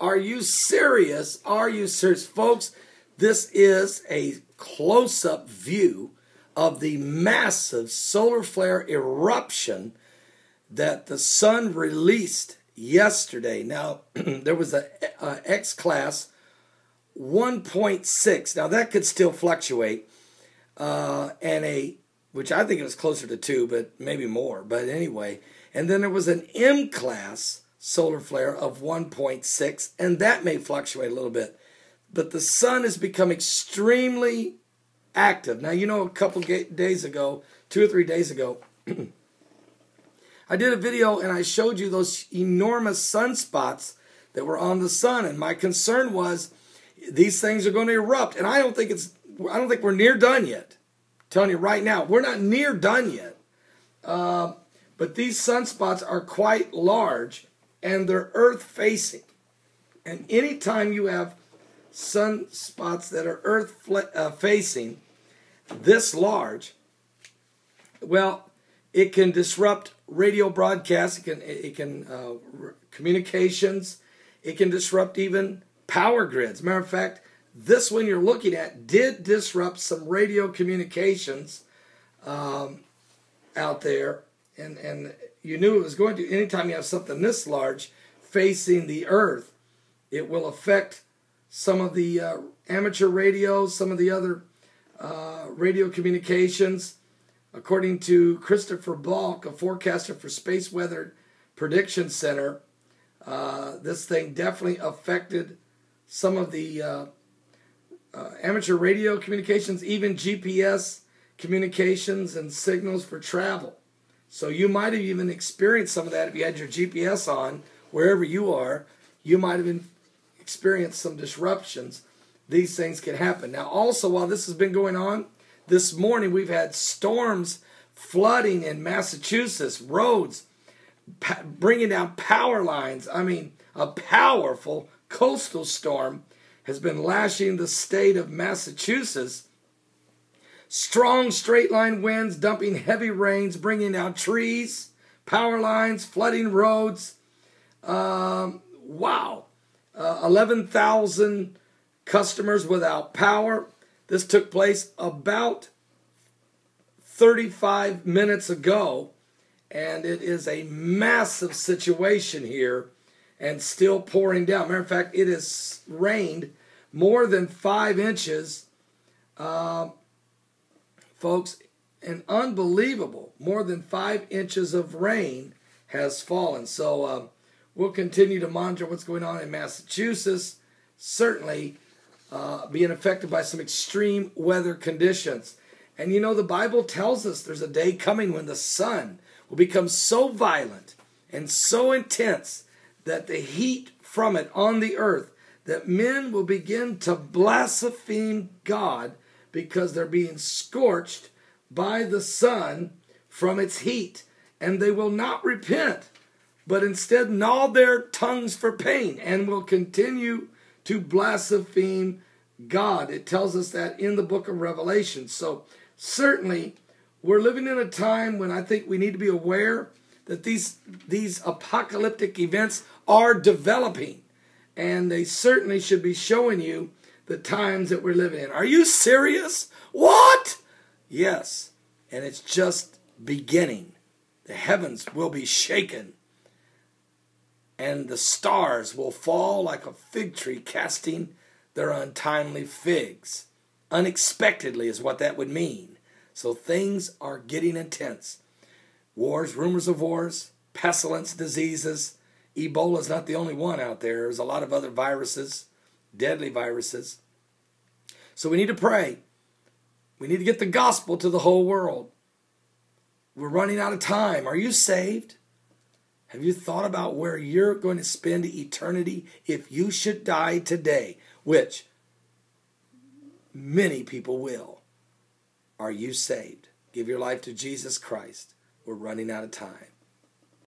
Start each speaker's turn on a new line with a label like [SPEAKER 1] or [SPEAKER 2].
[SPEAKER 1] Are you serious? Are you serious? Folks, this is a close up view of the massive solar flare eruption that the sun released yesterday. Now, there was a, a X class 1.6. Now, that could still fluctuate. Uh, and a, which I think it was closer to 2, but maybe more. But anyway, and then there was an M class solar flare of 1.6, and that may fluctuate a little bit. But the sun has become extremely active. Now, you know, a couple days ago, two or three days ago, I did a video and I showed you those enormous sunspots that were on the sun, and my concern was these things are going to erupt, and I don't think it's I don't think we're near done yet. I'm telling you right now, we're not near done yet. Uh, but these sunspots are quite large, and they're Earth facing. And anytime you have sunspots that are Earth uh, facing, this large, well, it can disrupt radio broadcasts. It can it can uh, communications. It can disrupt even power grids. Matter of fact, this one you're looking at did disrupt some radio communications um, out there, and and you knew it was going to. Anytime you have something this large facing the Earth, it will affect some of the uh, amateur radios, some of the other uh, radio communications. According to Christopher Balch, a forecaster for Space Weather Prediction Center, uh, this thing definitely affected some of the uh, uh, amateur radio communications, even GPS communications and signals for travel. So you might have even experienced some of that if you had your GPS on wherever you are. You might have experienced some disruptions these things can happen. Now, also, while this has been going on, this morning we've had storms flooding in Massachusetts, roads bringing down power lines. I mean, a powerful coastal storm has been lashing the state of Massachusetts. Strong straight line winds dumping heavy rains, bringing down trees, power lines, flooding roads. Um, wow. Uh, 11,000 customers without power. This took place about 35 minutes ago, and it is a massive situation here and still pouring down. Matter of fact, it has rained more than five inches. Uh, folks, an unbelievable more than five inches of rain has fallen. So uh, we'll continue to monitor what's going on in Massachusetts. Certainly, uh, being affected by some extreme weather conditions. And you know, the Bible tells us there's a day coming when the sun will become so violent and so intense that the heat from it on the earth that men will begin to blaspheme God because they're being scorched by the sun from its heat and they will not repent but instead gnaw their tongues for pain and will continue to blaspheme God. It tells us that in the book of Revelation. So, certainly, we're living in a time when I think we need to be aware that these, these apocalyptic events are developing. And they certainly should be showing you the times that we're living in. Are you serious? What? Yes. And it's just beginning. The heavens will be shaken and the stars will fall like a fig tree casting their untimely figs. Unexpectedly is what that would mean. So things are getting intense. Wars, rumors of wars, pestilence, diseases. Ebola is not the only one out there. There's a lot of other viruses, deadly viruses. So we need to pray. We need to get the gospel to the whole world. We're running out of time. Are you saved? Have you thought about where you're going to spend eternity if you should die today? Which many people will. Are you saved? Give your life to Jesus Christ. We're running out of time.